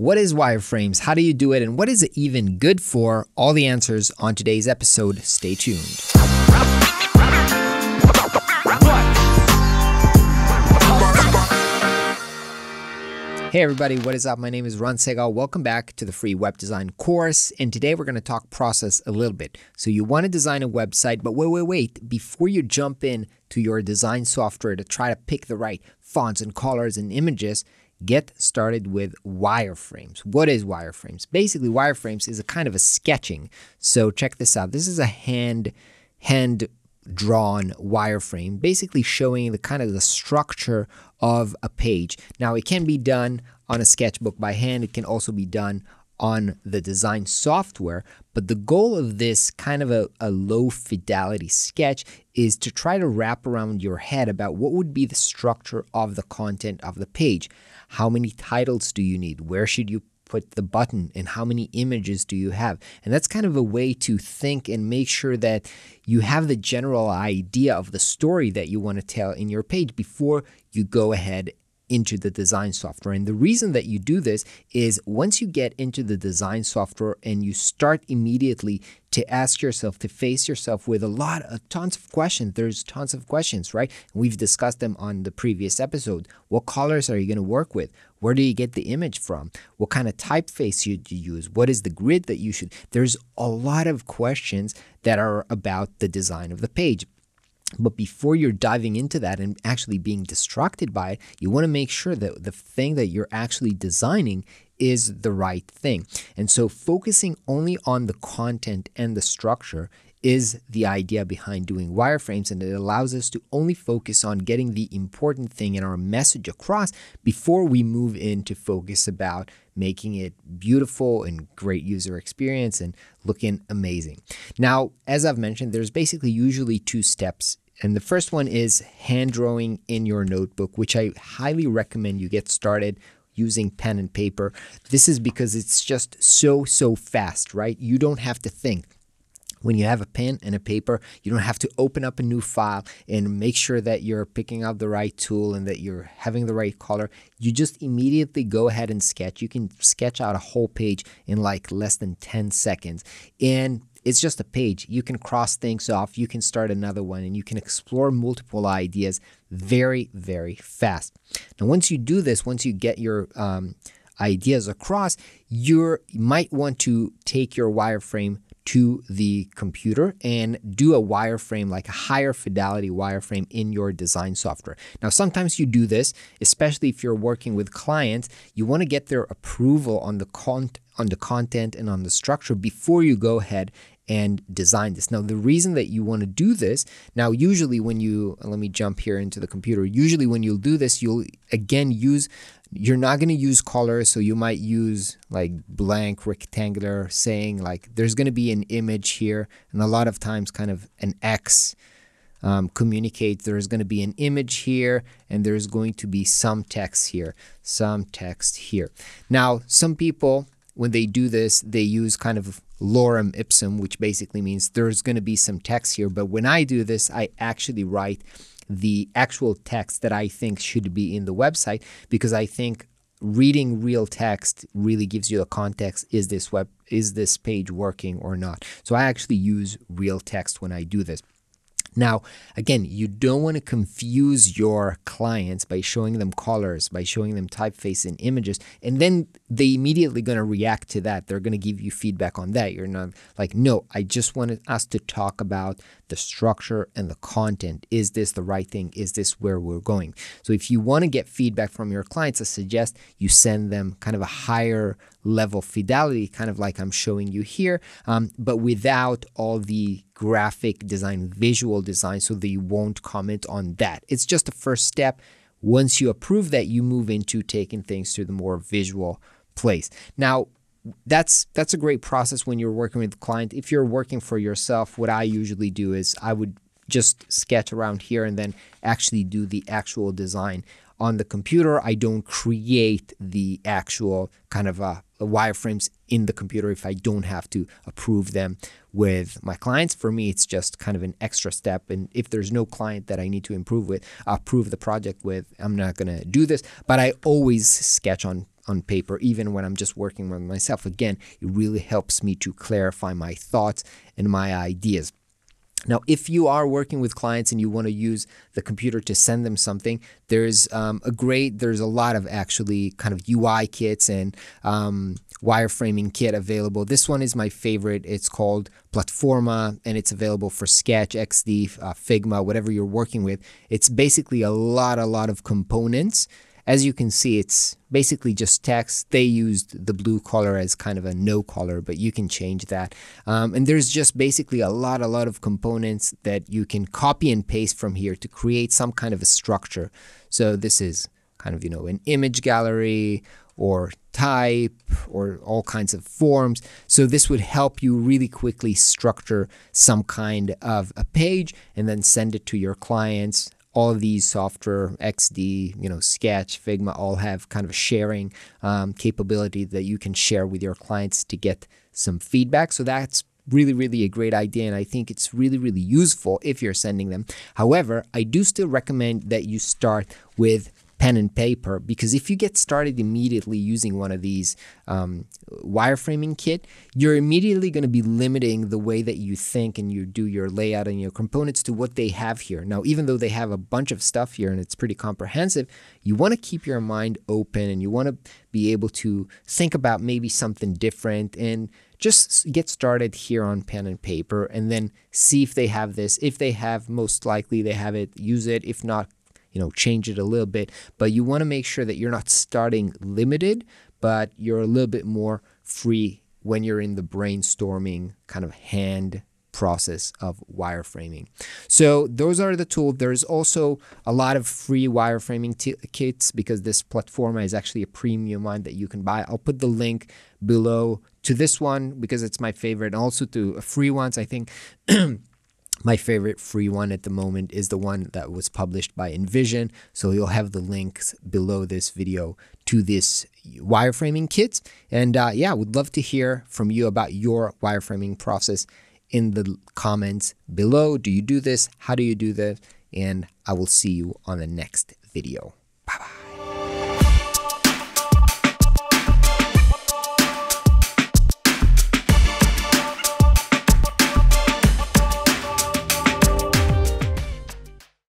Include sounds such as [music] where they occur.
What is wireframes? How do you do it? And what is it even good for? All the answers on today's episode. Stay tuned. Hey everybody, what is up? My name is Ran Segall. Welcome back to the free web design course. And today we're going to talk process a little bit. So you want to design a website, but wait, wait, wait. Before you jump in to your design software to try to pick the right fonts and colors and images, get started with wireframes. What is wireframes? Basically, wireframes is a kind of a sketching. So check this out. This is a hand hand drawn wireframe, basically showing the kind of the structure of a page. Now, it can be done on a sketchbook by hand. It can also be done on the design software. But the goal of this kind of a, a, low fidelity sketch is to try to wrap around your head about what would be the structure of the content of the page. How many titles do you need? Where should you put the button and how many images do you have and that's kind of a way to think and make sure that you have the general idea of the story that you want to tell in your page before you go ahead into the design software. And the reason that you do this is once you get into the design software and you start immediately to ask yourself, to face yourself with a lot of tons of questions. There's tons of questions, right? We've discussed them on the previous episode. What colors are you going to work with? Where do you get the image from? What kind of typeface you use? What is the grid that you should? There's a lot of questions that are about the design of the page. But before you're diving into that and actually being distracted by it, you want to make sure that the thing that you're actually designing is the right thing. And so focusing only on the content and the structure is the idea behind doing wireframes and it allows us to only focus on getting the important thing in our message across before we move into focus about making it beautiful and great user experience and looking amazing. Now, as I've mentioned, there's basically usually two steps and the first one is hand drawing in your notebook, which I highly recommend you get started using pen and paper. This is because it's just so, so fast, right? You don't have to think when you have a pen and a paper, you don't have to open up a new file and make sure that you're picking up the right tool and that you're having the right color. You just immediately go ahead and sketch. You can sketch out a whole page in like less than 10 seconds. And it's just a page. You can cross things off, you can start another one, and you can explore multiple ideas very, very fast. Now, once you do this, once you get your um, ideas across, you might want to take your wireframe to the computer and do a wireframe, like a higher fidelity wireframe in your design software. Now, sometimes you do this, especially if you're working with clients, you want to get their approval on the con- on the content and on the structure before you go ahead and design this. Now, the reason that you want to do this, now, usually when you, let me jump here into the computer, usually when you'll do this, you'll again use you're not going to use colors so you might use like blank rectangular saying like there's going to be an image here and a lot of times kind of an x um, there's going to be an image here and there's going to be some text here some text here. Now some people when they do this they use kind of lorem ipsum which basically means there's going to be some text here. But when i do this i actually write the actual text that I think should be in the website because I think reading real text really gives you the context is this web is this page working or not? So i actually use real text when i do this now, again, you don't want to confuse your clients by showing them colors, by showing them typeface and images, and then they immediately going to react to that. They're going to give you feedback on that. You're not like, no, I just wanted us to talk about the structure and the content. Is this the right thing? Is this where we're going? So if you want to get feedback from your clients, I suggest you send them kind of a higher level fidelity, kind of like I'm showing you here, um, but without all the graphic design, visual design, so you won't comment on that. It's just a first step. Once you approve that, you move into taking things to the more visual place. Now, that's that's a great process when you're working with the client. If you're working for yourself, what I usually do is I would just sketch around here and then actually do the actual design on the computer. I don't create the actual kind of uh, wireframes in the computer if I don't have to approve them with my clients. For me, it's just kind of an extra step. And if there's no client that I need to improve with, approve the project with, I'm not going to do this. But I always sketch on on paper, even when I'm just working with myself. Again, it really helps me to clarify my thoughts and my ideas. Now, if you are working with clients and you want to use the computer to send them something, there's um, a great, there's a lot of actually kind of UI kits and um, wireframing kit available. This one is my favorite. It's called Platforma and it's available for Sketch, XD, uh, Figma, whatever you're working with. It's basically a lot, a lot of components as you can see, it's basically just text. They used the blue color as kind of a no color, but you can change that. Um, and there's just basically a lot, a lot of components that you can copy and paste from here to create some kind of a structure. So this is kind of, you know, an image gallery or type or all kinds of forms. So this would help you really quickly structure some kind of a page and then send it to your clients all these software, XD, you know, Sketch, Figma, all have kind of a sharing um, capability that you can share with your clients to get some feedback. So that's really, really a great idea. And I think it's really, really useful if you're sending them. However, I do still recommend that you start with pen and paper because if you get started immediately using one of these um, wireframing kit, you're immediately going to be limiting the way that you think and you do your layout and your components to what they have here. Now, even though they have a bunch of stuff here and it's pretty comprehensive, you want to keep your mind open and you want to be able to think about maybe something different and just get started here on pen and paper and then see if they have this. If they have, most likely they have it, use it. If not, you know, change it a little bit. But you want to make sure that you're not starting limited, but you're a little bit more free when you're in the brainstorming kind of hand process of wireframing. So those are the tools. There's also a lot of free wireframing kits because this Platforma is actually a premium one that you can buy. I'll put the link below to this one because it's my favorite and also to free ones. I think [clears throat] My favorite free one at the moment is the one that was published by InVision. So you'll have the links below this video to this wireframing kit. And uh, yeah, I would love to hear from you about your wireframing process in the comments below. Do you do this? How do you do this? And I will see you on the next video.